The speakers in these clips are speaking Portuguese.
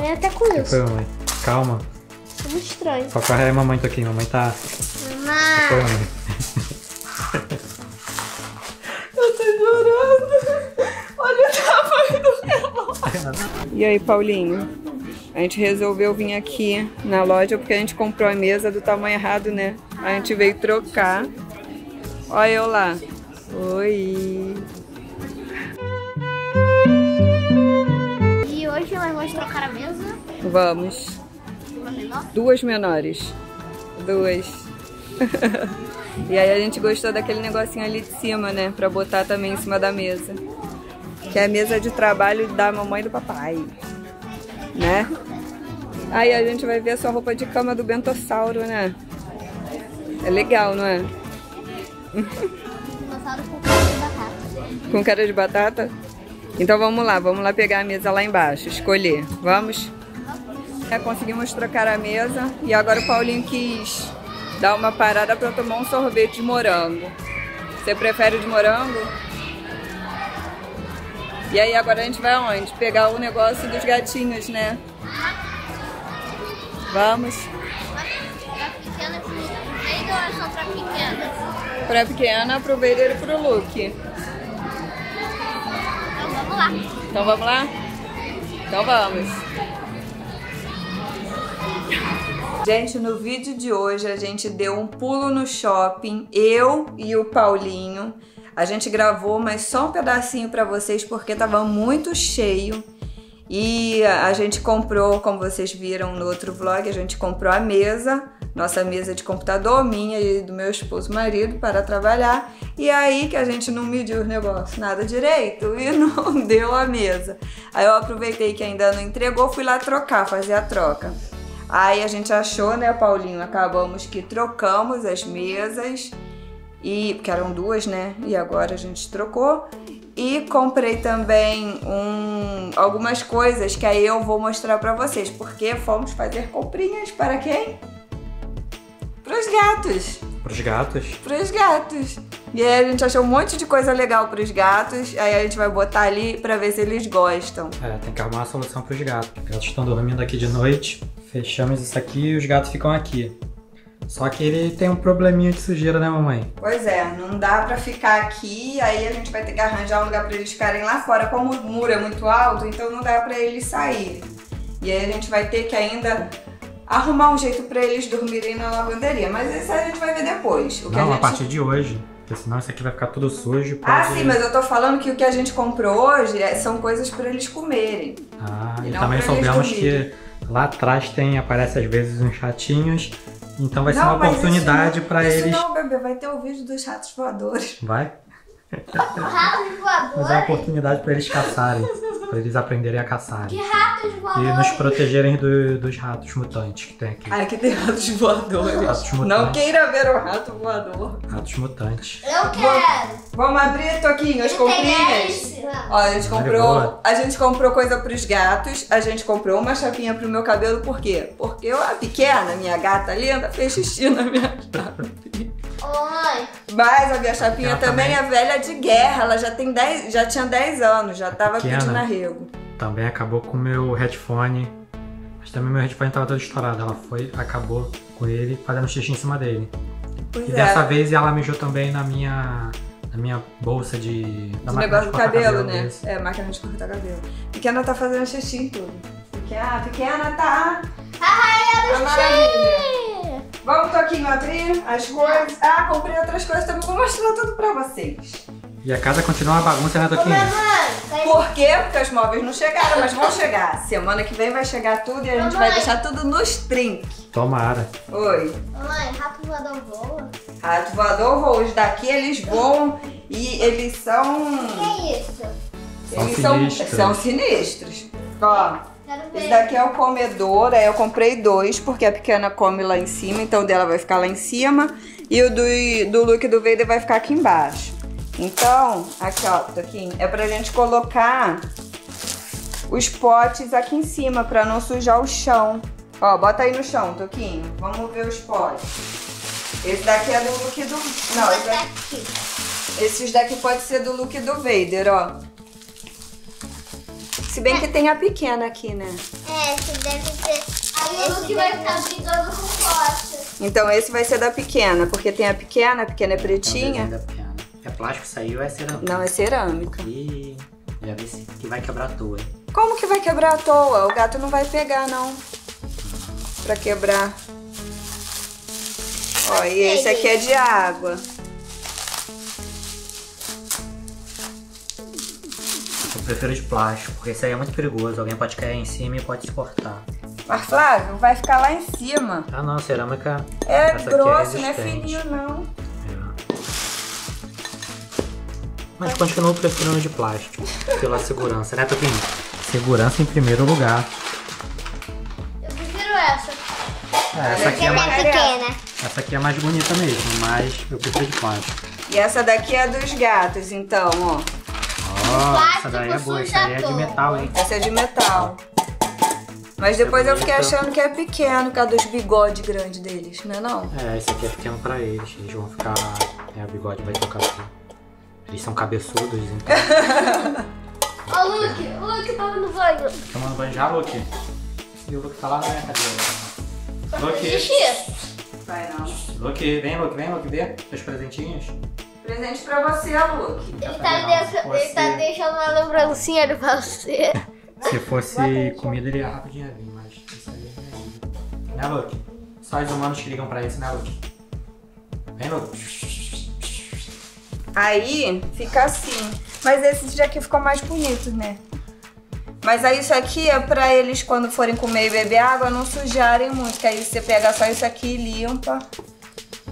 Vem até com isso. foi, mamãe? Calma. É muito estranho. Socorre aí, mamãe, tô aqui. Mamãe tá. Mamãe. Foi, mamãe. Eu tô chorando. Olha o tamanho do relógio. E aí, Paulinho? A gente resolveu vir aqui na loja porque a gente comprou a mesa do tamanho errado, né? A gente veio trocar. Olha eu lá. Oi. Nós vamos trocar a mesa. Vamos. Uma menor. Duas menores. Duas. e aí a gente gostou daquele negocinho ali de cima, né? Pra botar também em cima da mesa. Que é a mesa de trabalho da mamãe e do papai. Né? Aí a gente vai ver a sua roupa de cama do Bentossauro, né? É legal, não é? Dinossauro com cara de batata. Com cara de batata? Então vamos lá, vamos lá pegar a mesa lá embaixo, escolher. Vamos? É, conseguimos trocar a mesa e agora o Paulinho quis dar uma parada para tomar um sorvete de morango. Você prefere o de morango? E aí agora a gente vai aonde? Pegar o negócio dos gatinhos, né? Vamos. Pra pequena pro meio ou é só pra pequena? Pra pequena, pro Vader e pro Luke. Então vamos lá. Então vamos lá? Então vamos. Gente, no vídeo de hoje a gente deu um pulo no shopping, eu e o Paulinho. A gente gravou, mas só um pedacinho pra vocês porque tava muito cheio. E a gente comprou, como vocês viram no outro vlog, a gente comprou a mesa, nossa mesa de computador, minha e do meu esposo marido, para trabalhar. E aí que a gente não mediu os negócios nada direito e não deu a mesa. Aí eu aproveitei que ainda não entregou, fui lá trocar, fazer a troca. Aí a gente achou, né, Paulinho? Acabamos que trocamos as mesas e porque eram duas, né? E agora a gente trocou. E comprei também um, algumas coisas que aí eu vou mostrar pra vocês, porque fomos fazer comprinhas para quem? Para os gatos. Pros gatos. Para os gatos. E aí a gente achou um monte de coisa legal para os gatos. Aí a gente vai botar ali pra ver se eles gostam. É, tem que arrumar uma solução pros gatos. Os gatos estão dormindo aqui de noite. Fechamos isso aqui e os gatos ficam aqui. Só que ele tem um probleminha de sujeira, né, mamãe? Pois é, não dá pra ficar aqui, aí a gente vai ter que arranjar um lugar pra eles ficarem lá fora. Como o muro é muito alto, então não dá pra eles saírem. E aí a gente vai ter que ainda arrumar um jeito pra eles dormirem na lavanderia. Mas isso a gente vai ver depois. O que Não, a a gente... partir de hoje. Porque senão isso aqui vai ficar tudo sujo. Ah, pode- sim, mas eu tô falando que o que a gente comprou hoje é- são coisas pra eles comerem. Ah, E e também soubemos que lá atrás tem, aparece às vezes uns chatinhos. Então vai ser Não, uma mas oportunidade isso eles. não, bebê, vai ter o vídeo dos ratos voadores. Vai? Ratos Mas é uma voadores? oportunidade pra eles caçarem. Pra eles aprenderem a caçar. Que ratos E voadores? nos protegerem do- dos ratos mutantes que tem aqui. Ai, que tem ratos voadores. Ratos Não mutantes. queira ver o rato voador. Ratos mutantes. Eu quero. Vamos abrir, Toquinho, as comprinhas? Ó, a gente Olha, comprou, a gente comprou coisa pros gatos, a gente comprou uma chapinha pro meu cabelo, por quê? Porque eu, a pequena, minha gata linda, fez xixi na minha chapinha. Oi. Mas a minha chapinha Ela também também. é velha de guerra, ela já tem 10, já tinha 10 anos, já tava Pequena. pedindo arrego. Também acabou com o meu headphone. Mas também meu headphone tava todo estourado. Ela foi, acabou com ele, fazendo xixi em cima dele. Pois E é. dessa vez ela mijou também na minha. Na minha bolsa de. da De máquina negócio do cortar cabelo, né? isso. É, máquina de cortar cabelo. Pequena tá fazendo xixi em tudo. Pequena, pequena tá. Ai, Tá maravilha. Vamos, Toquinho, abrir as coisas. Ah, comprei outras coisas também. Vou mostrar tudo pra vocês. E a casa continua uma bagunça, né, Toquinho? Mamãe, Por quê? Porque os móveis não chegaram, mas vão chegar. Semana que vem vai chegar tudo e a gente vai Mamãe. deixar tudo nos trinques. Tomara. Oi. Mamãe, rato voador voa? Rato voador voa. Os daqui eles voam e eles são. O que é isso? São eles são, sinistros. são sinistros. Ó. Esse daqui é o comedor, aí eu comprei dois, porque a pequena come lá em cima, então o dela vai ficar lá em cima. E o do, do Luke do Vader vai ficar aqui embaixo. Então, aqui ó, Toquinho, é pra gente colocar os potes aqui em cima, pra não sujar o chão. Ó, bota aí no chão, Toquinho. Vamos ver os potes. Esse daqui é do Luke do... Não, esse daqui... aqui. Esses daqui pode ser do look do Vader, ó. Se bem que tem a pequena aqui, né? É, esse deve ser. Aí o Luke vai ficar brigando com o pote. Então esse vai ser da pequena, porque tem a pequena, a pequena é É o desenho pretinha. da piano. É plástico saiu, é cerâmica. Não, é cerâmica. E já vi se que vai quebrar à toa. Como que vai quebrar à toa? O gato não vai pegar, não. Pra quebrar. Ó, e esse aqui é de água. Prefiro de plástico, porque esse aí é muito perigoso. Alguém pode cair em cima e pode se cortar. Mas Flávio, vai ficar lá em cima. Ah não, cerâmica. É aqui grosso, não é fininho, não. É. Mas continuo preferindo de plástico, pela segurança, né, Toquinho? Segurança em primeiro lugar. Eu prefiro essa. É, essa, aqui é mais, é pequena. essa aqui é mais bonita mesmo, mas eu prefiro de plástico. E essa daqui é dos gatos, então, ó. Ó, essa daí é boa, essa aí é de metal, hein? Essa é de metal. Mas depois eu fiquei achando que é pequeno, por causa dos bigodes grandes deles, não é não? É, esse aqui é pequeno pra eles. Eles vão ficar. É, o bigode vai tocar aqui. Eles são cabeçudos, então. O Luke, o Luke tava no banho. Tomando banho já, Luke? E o Luke tá lá, né? Cadê o Luke? Vai não. Luke, vem, Luke, vem, Luke, vê os presentinhos. Presente pra você, Luke. Ele tá, deixando, ele tá deixando uma lembrancinha de você. Se fosse comida, ele ia rapidinho vir, mas isso aí é Né, Luke? Só os humanos que ligam pra isso, né, Luke? Vem, Luke. Aí fica assim. Mas esse daqui ficou mais bonito, né? Mas aí isso aqui é pra eles quando forem comer e beber água não sujarem muito. Que aí você pega só isso aqui e limpa.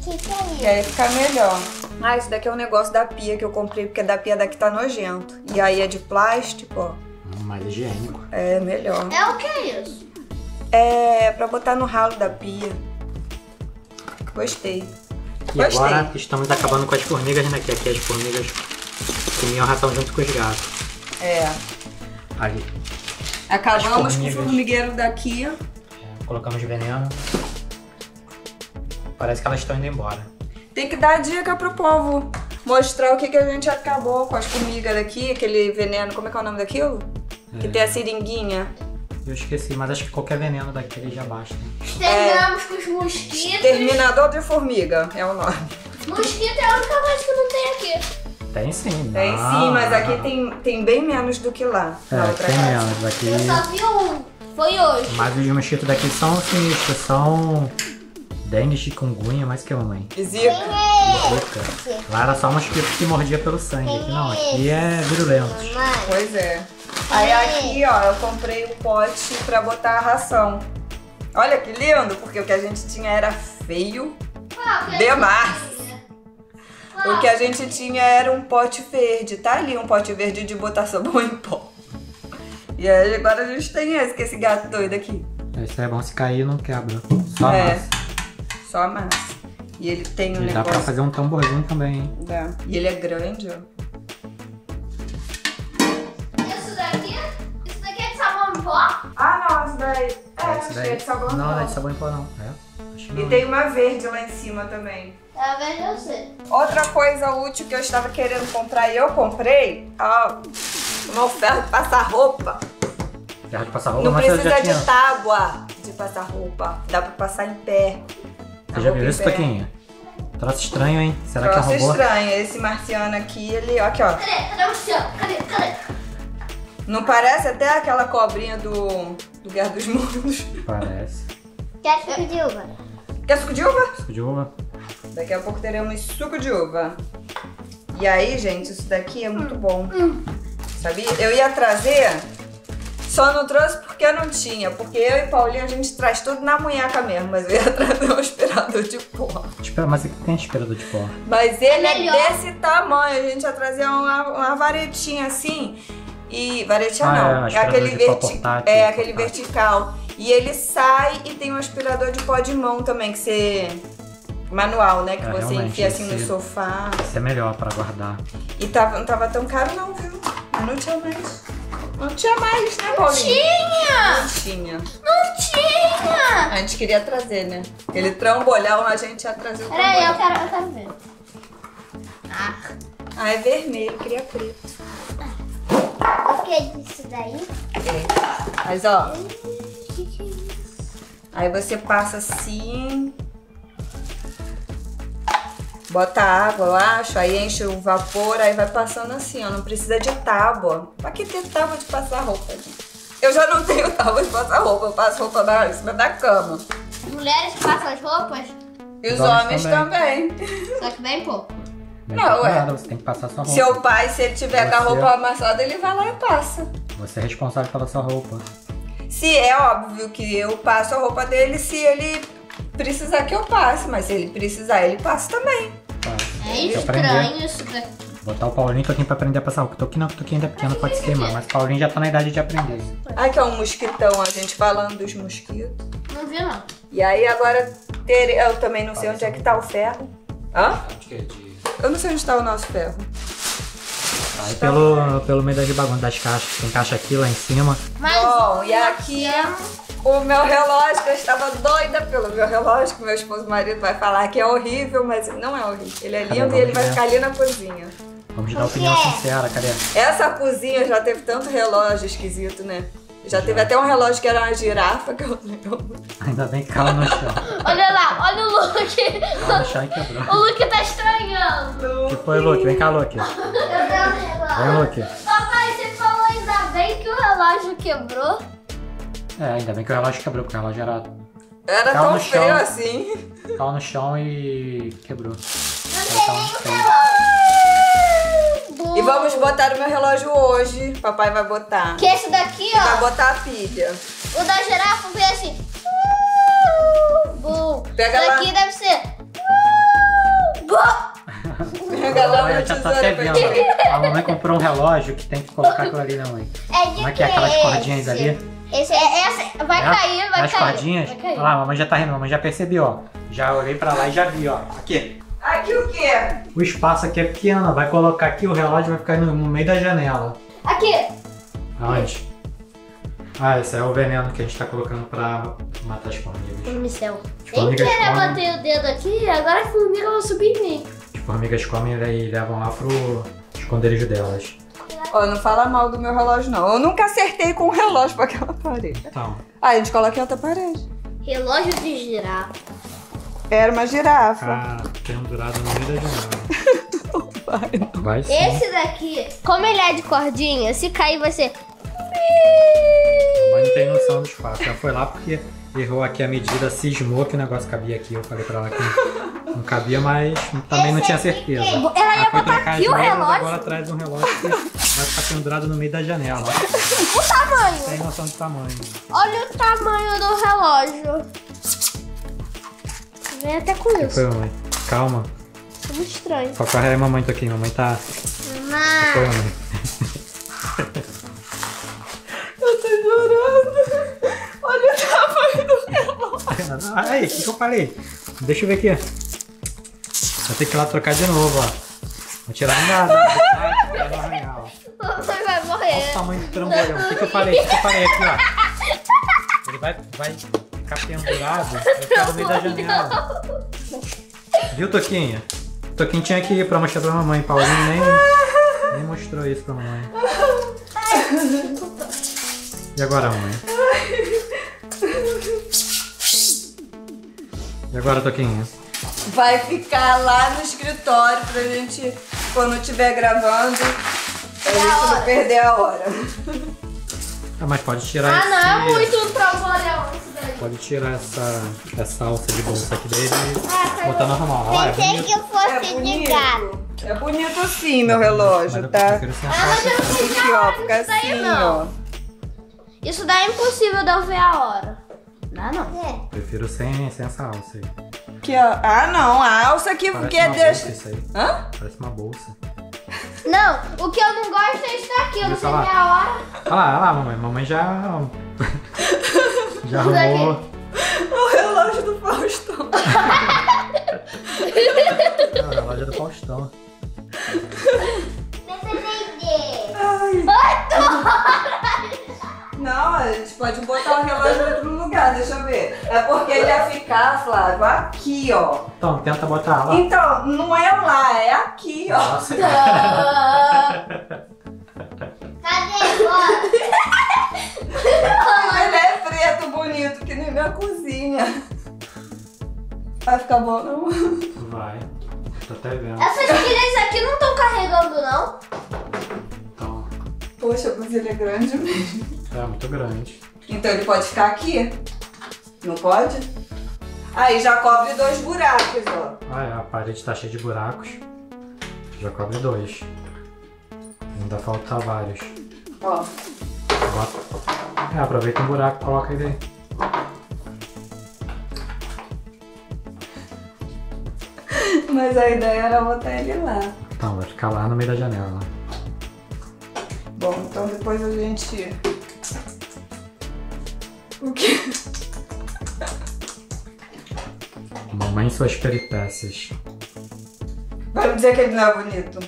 Que que é E aí fica melhor. Ah, isso daqui é um negócio da pia que eu comprei, porque da pia daqui tá nojento. E aí é de plástico, ó. Hum, mais higiênico. É melhor. É o que é isso? É pra botar no ralo da pia. Gostei. E Gostei. agora estamos acabando com as formigas, né? Que aqui as formigas comiam ração junto com os gatos. É. Ali. Acabamos com o formigueiro daqui. É, colocamos veneno. Parece que elas estão indo embora. Tem que dar dica pro povo. Mostrar o que, que a gente acabou com as formigas daqui, aquele veneno, como é que é o nome daquilo? Que tem a seringuinha. Eu esqueci, mas acho que qualquer veneno daquele já basta. Terminamos com os mosquitos. Terminador de formiga é o nome. Mosquito é a única coisa que não tem aqui. Tem sim. Tem não, sim, mas não, aqui tem, tem bem menos do que lá. na É, outra tem casa. menos. Aqui. Eu só vi um. Foi hoje. Mas os mosquitos daqui são sinistros, são dengue, chikungunya, mais que uma mãe. Zika. Zika. Lá era só mosquito que mordia pelo sangue. Aqui não, aqui é virulento. Pois é. Aí aqui, ó, eu comprei o pote pra botar a ração. Olha que lindo, porque o que a gente tinha era feio demais. O que a gente tinha era um pote verde. Tá ali um pote verde de botar sabão em pó. E aí agora a gente tem esse, que é esse gato doido aqui. Esse é bom se cair não quebra. Só É. massa. Só a massa. E ele tem um E dá pra negócio. fazer um tamborzinho também, hein? Dá. E ele é grande, ó. Isso daqui? Isso daqui é de sabão em pó? Ah, não, esse daí. É, acho que daí- é de sabão em Não, pó. não é de sabão em pó não. É? E não. tem uma verde lá em cima também. É verde eu sei. Outra coisa útil que eu estava querendo comprar e eu comprei, ó, uma oferta de passar roupa. Ferro de passar roupa, Não mas eu precisa de tábua de passar roupa. Dá pra passar em pé. Você já roupa viu isso, pé. Toquinha? Troço estranho, hein? Será que é Troço robô? estranho. Esse marciano aqui, ele, ó, aqui, ó. Cadê? Cadê o seu? Cadê? Cadê? Não parece até aquela cobrinha do, do Guerra dos Mundos? Parece. Quer suco de uva? Quer suco de uva? Suco de uva. Daqui a pouco teremos suco de uva. E aí, gente, isso daqui é muito bom. Sabia? Eu ia trazer, só não trouxe porque não tinha. Porque eu e Paulinho a gente traz tudo na munheca mesmo. Mas eu ia trazer um aspirador de pó. Mas aqui tem aspirador de pó. Mas ele é, melhor. desse tamanho. A gente ia trazer uma, uma varetinha assim. E. Varetinha Ah, é, não. É, aspirador aquele verti- portátil, É aquele vertical. E ele sai e tem um aspirador de pó de mão também, que você. Manual, né? Que É, você enfia assim no esse- sofá. Isso é melhor pra guardar. E tava, não tava tão caro não, viu? Não tinha mais. Não tinha mais, né, Paulinho? Tinha! Não tinha. Não tinha! A gente queria trazer, né? Aquele trambolhão a gente ia trazer o Peraí, eu quero, eu quero ver. Ah, Ah, é vermelho, queria preto. eu que é disso daí? Mas ó, aí você passa assim. Bota água, eu acho, aí enche o vapor, aí vai passando assim, ó. Não precisa de tábua. Pra que ter tábua de passar roupa, gente? Eu já não tenho tábua de passar roupa, eu passo roupa na, em cima da cama. As mulheres passam as roupas, E os Os homens homens também. só que bem pouco. Não, Não, é ué. nada, você tem que passar sua roupa. Seu pai, se ele tiver com a Você- roupa amassada, ele vai lá e passa. Você é responsável pela sua roupa. Se é óbvio que eu passo a roupa dele, se ele precisar que eu passe, mas se ele precisar, ele passa também. É aprender. estranho isso daqui. Botar o Paulinho e Toquinho pra aprender a passar roupa. Toquinho não, Toquinho ainda é pequeno, pode se queimar. Mas o Paulinho já tá na idade de aprender. Aqui é um mosquitão, a gente falando dos mosquitos. Não vi, não. E aí agora ter... eu também não sei onde é que tá o ferro. Hã? Eu não sei onde tá o nosso ferro. Aí pelo, pelo meio das bagunças das caixas. Tem caixa aqui lá em cima. Mas Bom, e aqui é o meu relógio, que eu estava doida pelo meu relógio, que meu esposo marido vai falar que é horrível, mas não é horrível. Ele é Cadê? lindo e ele vai ficar ali na cozinha. Vamos dar opinião sincera, cadê? Essa cozinha já teve tanto relógio esquisito, né? Já teve até um relógio que era uma girafa que eu lembro. Ainda bem que cala no chão. olha lá, olha o Luke. Cala no chão e quebrou. O Luke tá estranhando. O que foi, Luke? Vem cá, Luke. Eu tenho um relógio. Vem, Luke. Papai, você falou ainda bem que o relógio quebrou. É, ainda bem que o relógio quebrou, porque o relógio era... Era tão no chão. feio assim. Caiu no chão e quebrou. E vamos botar o meu relógio hoje. Papai vai botar. Que esse daqui, Vai ó, botar a pilha. o da girafa vem assim. Bum. Pega Esse lá. daqui deve ser. Bum. Meu já tá até vendo. ti. A mamãe comprou um relógio que tem que colocar aquilo ali na mãe. É Como é que é aquelas esse? cordinhas ali? Esse é essa. Vai É? cair, vai As cair. cordinhas? Vai cair. Olha lá, a mamãe já tá rindo, a mamãe já percebeu, ó. Já olhei pra lá e já vi, ó. Aqui. Aqui o quê? O espaço aqui é pequeno, vai colocar aqui, o relógio vai ficar no, no meio da janela. Aqui. Aonde? Ah, esse é o veneno que a gente tá colocando pra matar as formigas. As Nem comem, bater o dedo aqui, agora a formiga vai subir em mim. As formigas comem e levam lá pro esconderijo delas. Ó, não fala mal do meu relógio, não. Eu nunca acertei com o relógio pra aquela parede. Então, Ah, a gente coloca em outra parede. Relógio de girafa. Era uma girafa. ficar pendurado no meio da janela. Vai. Vai sim. Esse daqui, como ele é de cordinha, se cair. A mãe não tem noção do espaço. Ela foi lá porque errou aqui a medida, cismou que o negócio cabia aqui. Eu falei pra ela que não cabia, mas também não tinha certeza. Ela ia Ela botar aqui o relógio. Agora atrás um relógio que vai ficar pendurado no meio da janela. O tamanho. Tem noção do tamanho. Olha o tamanho do relógio. Vem até com isso. foi, mamãe? Calma. É muito estranho. Socorre aí, mamãe, tô aqui. Mamãe tá. Mas... Foi, mamãe. Aí, o que, que eu falei? Deixa eu ver aqui. Vou ter que ir lá trocar de novo, ó. Vou tirar nada. Vai arranhar, ó. Você vai Olha o morrer. tamanho do trambolhão. O que, que eu falei? O que, que eu falei aqui, ó? Ele vai, vai ficar pendurado, vai ficar no meio da janela. Viu, Toquinha? Toquinho tinha que ir pra mostrar pra mamãe. Paulinho nem, nem mostrou isso pra mamãe. E agora, mamãe? E agora, Toquinha? Vai ficar lá no escritório pra gente, quando estiver gravando, pra gente não perder a hora. Ah, mas pode tirar Ah, esse... não é muito trambolhão isso daí. Pode tirar essa, essa alça de bolsa aqui dele Ah, e botar normal. Olha lá, é bonito. eu É. É bonito sim, meu relógio, tá? a Ah, mas eu não alça. fiz Aqui, ó, fica assim, não. ó. Isso daí é impossível de eu ver a hora. Não, não. É. Prefiro sem, sem essa alça aí. Aqui, ó. Ah, não, a alça aqui Parece uma deixa. bolsa isso aí. Hã? Parece uma bolsa. Não, o que eu não gosto é isso daqui. Eu não sei lá. ver a hora. Olha lá, olha lá, mamãe. Mamãe já... já Isso daqui. arrumou... O relógio do Faustão. Ah, a loja do Faustão. Não, a gente pode botar o relógio em outro lugar, deixa eu ver. É porque ele ia ficar, Flávio, aqui, ó. Então, tenta botar lá. Então, não é lá, é aqui, ó. Nossa. Cadê? Bora. Ele é preto, bonito, que nem minha cozinha. Vai ficar bom, não? Vai. Tô até vendo. Essas pilhas aqui não estão carregando, não? Então, Poxa, a cozinha é grande mesmo. É muito grande. Então ele pode ficar aqui? Não pode? Aí já cobre dois buracos, ó. Ah, é, a parede tá cheia de buracos. Já cobre dois. Ainda falta vários. Ó. Bota. É, aproveita um buraco e coloca ele aí. Mas a ideia era botar ele lá. Então, vai ficar lá no meio da janela. Bom, então depois a gente. O quê? Mamãe e suas peripécias. Vai me dizer que ele não é bonito.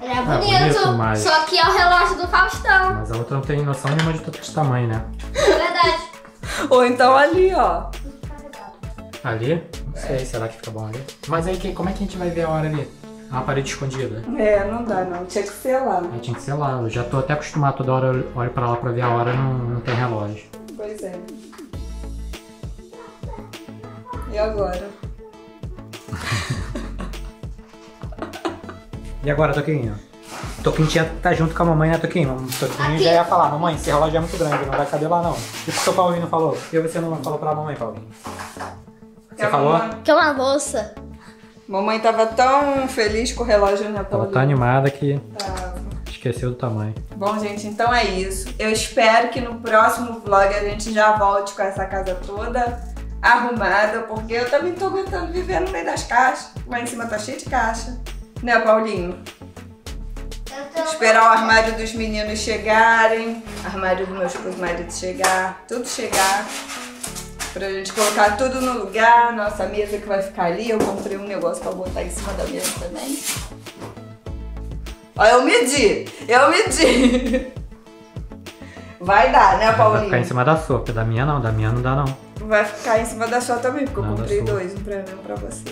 Ele é É, bonito, bonito, mas- só que é o relógio do Faustão. Mas a outra não tem noção nenhuma de todo esse tamanho, né? É verdade. Ou então ali, ó. Ali? Não sei, será que fica bom ali? Mas aí, como é que a gente vai ver a hora ali? É Uma parede escondida. É, não dá não. Tinha que ser lá. Aí tinha que ser lá. Eu já tô até acostumado toda hora eu olho pra lá pra ver a hora não, não tem relógio. Pois é. E agora? E agora, Toquinho? Toquinho tinha tá junto com a mamãe, né, Toquinho? Toquinho Aqui. já ia falar, mamãe, esse relógio é muito grande, não vai caber lá não. E por que o Paulinho não falou? Por que você não falou pra mamãe, Paulinho? Você A falou? Que é uma louça. Mamãe tava tão feliz com o relógio na Ela Paulinha. tá animada que Tava. esqueceu do tamanho. Bom, gente, então é isso. Eu espero que no próximo vlog a gente já volte com essa casa toda arrumada, porque eu também tô aguentando viver no meio das caixas. Lá em cima tá cheio de caixa. Né, Paulinho? Esperar o armário dos meninos chegarem, armário dos meus maridos chegar, tudo chegar. Pra gente colocar tudo no lugar, nossa mesa que vai ficar ali. Eu comprei um negócio pra botar em cima da mesa também. Ó, eu medi! Eu medi! Vai dar, né, Vai ficar em Paulinho? cima da sua, porque da minha não, da minha não dá não. Vai ficar em cima da sua também, porque eu Não, da comprei dois, um pra mim e um pra você.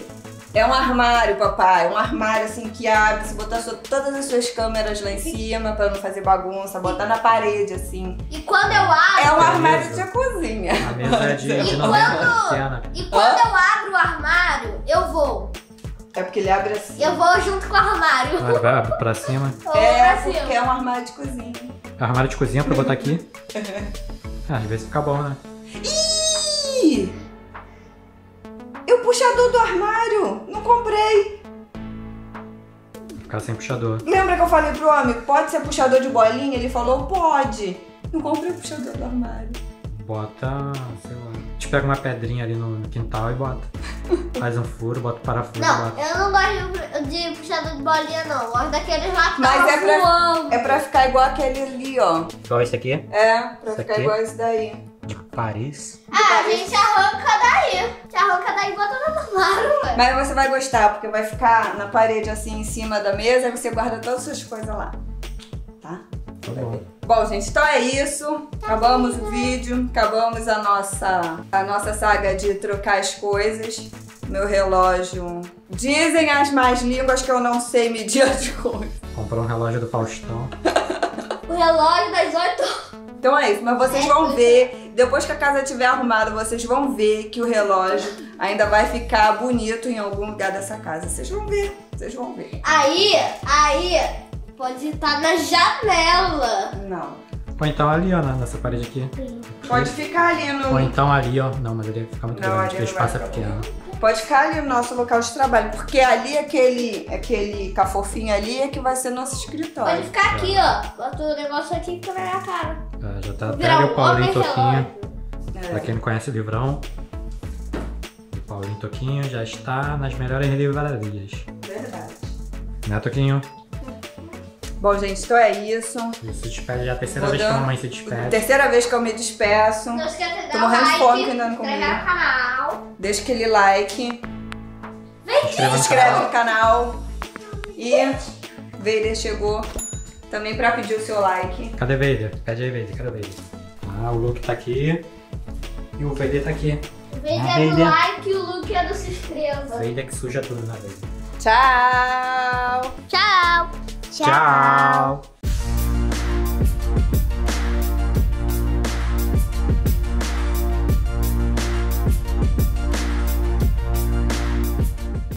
É um armário, papai. Um armário assim que abre, você botar sua- todas as suas câmeras lá em cima pra não fazer bagunça, botar na parede, assim. E quando eu abro... É um armário de cozinha. A mesa é de, de E 90 quando-. E quando eu abro o armário, eu vou. É porque ele abre assim. Eu vou junto com o armário. Vai, vai abre pra cima. É, pra cima. porque é um armário de cozinha. Armário de cozinha pra botar aqui. Ah, às vezes fica bom, né? Ih! E o puxador do armário? Comprei. Ficar sem puxador. Lembra que eu falei pro homem, pode ser puxador de bolinha? Ele falou, pode. Não comprei puxador do armário. Bota, sei lá. A gente pega uma pedrinha ali no, quintal e bota. Faz um furo, bota o parafuso Não, bota. eu não gosto de, de puxador de bolinha, não. Eu gosto daqueles lá que Mas é pra- voando. É pra ficar igual aquele ali, ó. Igual esse aqui? É, pra Isso ficar aqui? igual esse daí. Paris. Ah, a gente arranca daí. A gente arranca daí e bota no armário, ué. Mas você vai gostar, porque vai ficar na parede assim em cima da mesa e você guarda todas as suas coisas lá. Tá? Tá bom. Bom, gente, então é isso. Acabamos o vídeo, acabamos a nossa, a nossa saga de trocar as coisas. Meu relógio. Dizem as más línguas que eu não sei medir as coisas. Comprou um relógio do Faustão. O relógio das oito. Então é isso, mas vocês vão ver, depois que a casa estiver arrumada, vocês vão ver que o relógio ainda vai ficar bonito em algum lugar dessa casa. Vocês vão ver, vocês vão ver. Aí, aí, pode estar na janela. Não. Ou então ali, ó, na- nessa parede aqui. Pode ficar ali no. Ou então ali, ó. Não, mas ele vai ficar muito Não, grande, ali porque o vai espaço é pequeno. Pode ficar ali no nosso local de trabalho, porque ali aquele, aquele cafofinho ali é que vai ser nosso Pode escritório. ficar aqui, ó. Bota o negócio aqui que fica na minha cara. É, já tá até o Paulinho Toquinho. relógio. Pra quem não conhece o livrão, o Paulinho Toquinho já está nas melhores livrarias. Verdade. Né, Toquinho? Bom, gente, então é isso. Ele se despede já é a terceira Vou vez que a mamãe se despede. Terceira vez que eu me despeço. Não esqueça de Tô dar morrendo de like, fome que ainda não comi. inscrever no canal. Deixa aquele like, Se inscreva se inscreve no canal. E Vader chegou também pra pedir o seu like. Cadê Vader? Pede aí, Vader. Cadê o Vader? Ah, o Luke tá aqui. E o Vader tá aqui. O vídeo Ah, é do Vader. like e o look é do se inscreva. Vader que suja tudo na Vader. Tchau! Tchau. Tchau.